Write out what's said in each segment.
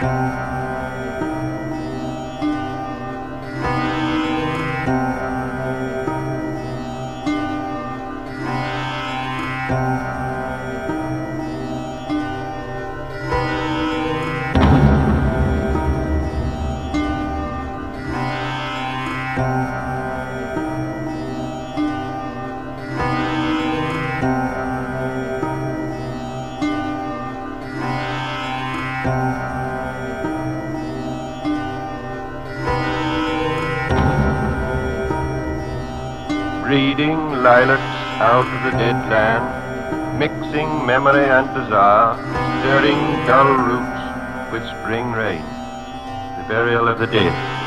Thank uh you. -huh. Breeding lilacs out of the dead land, mixing memory and desire, stirring dull roots with spring rain, the burial of the dead.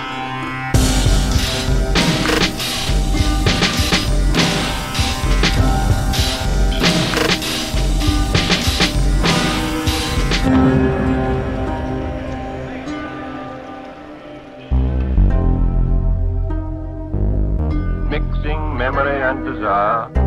Memory and desire,